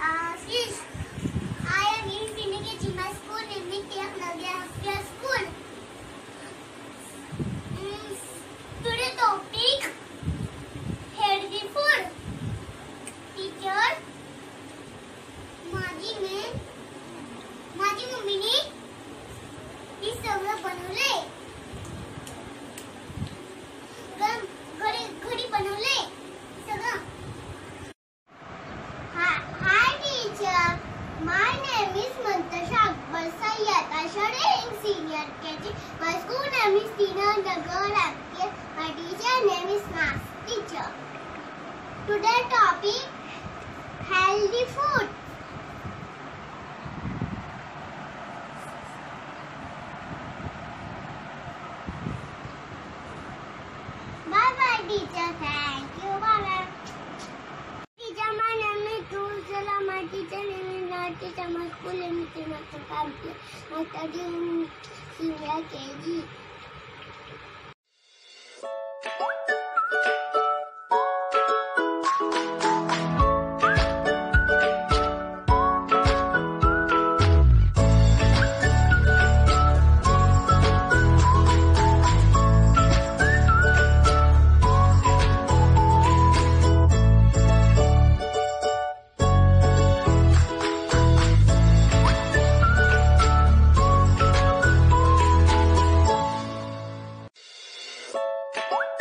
啊谢谢 Topic healthy food. Thank you. Bye.